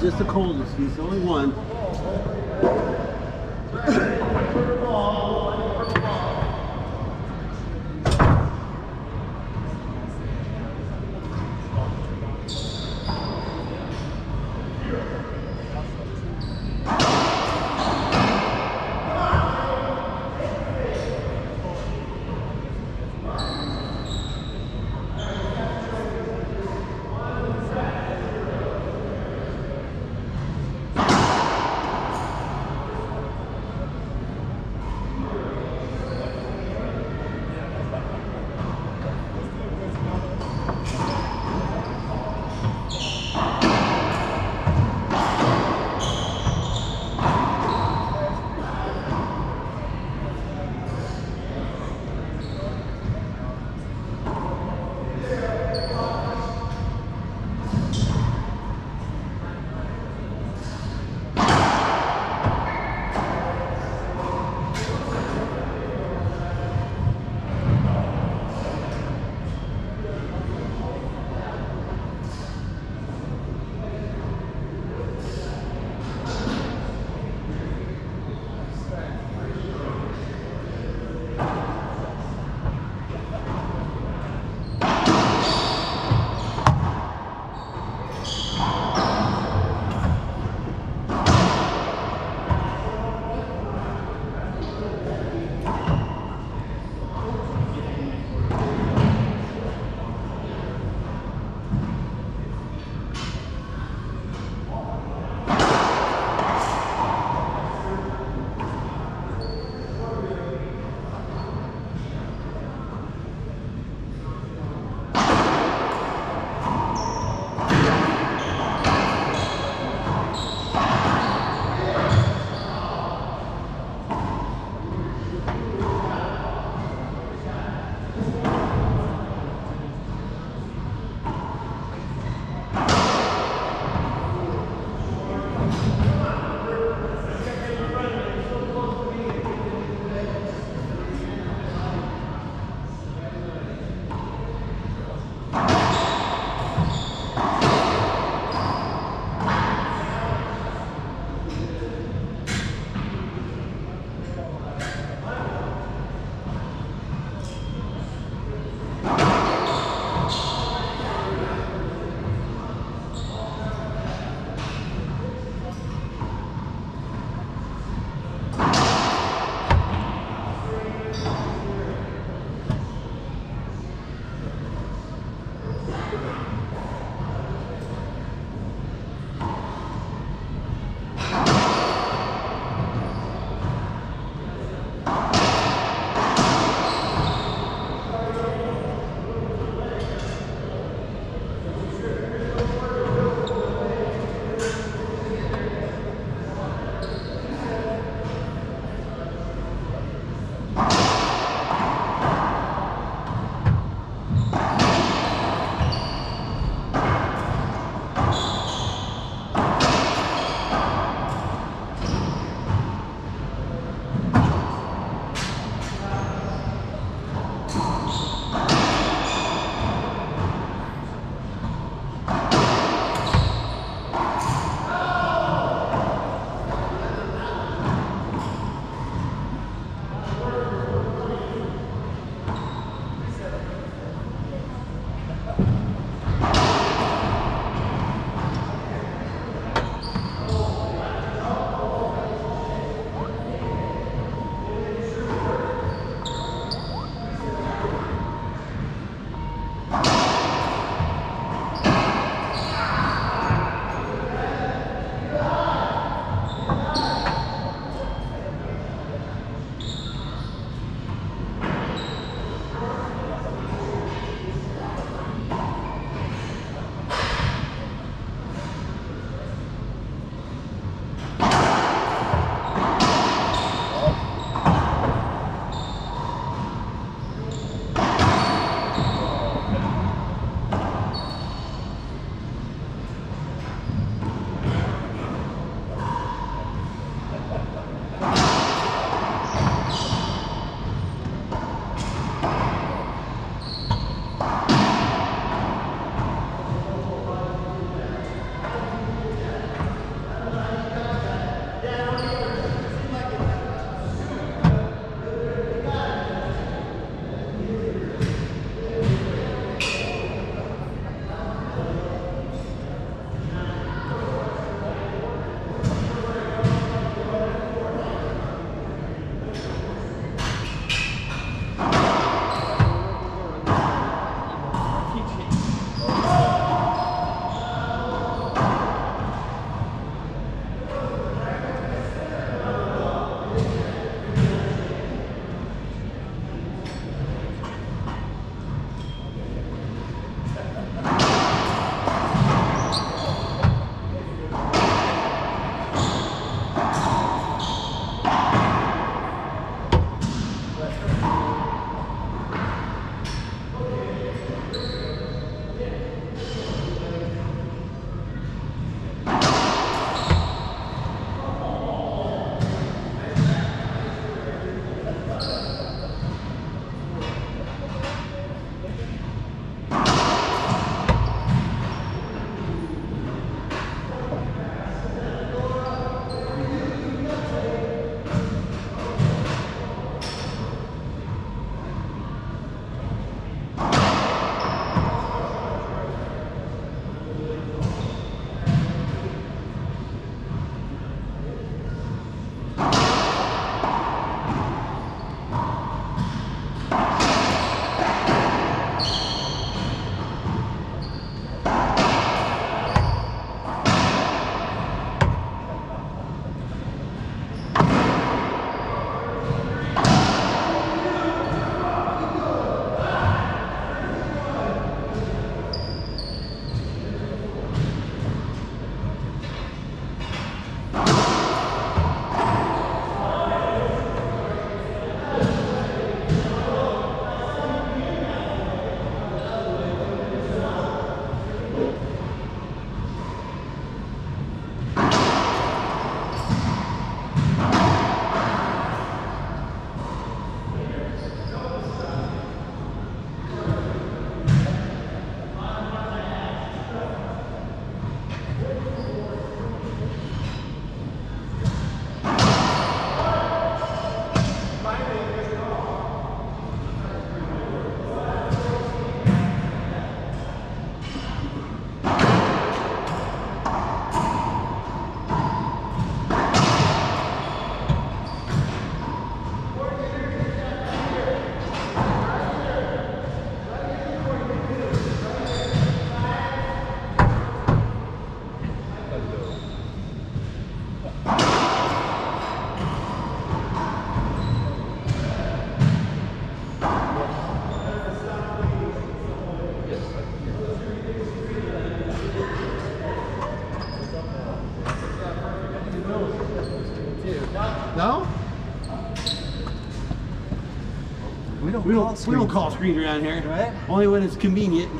Just the coldest. He's the only one. Thank we don't, we don't call screens around here. Right. Only when it's convenient.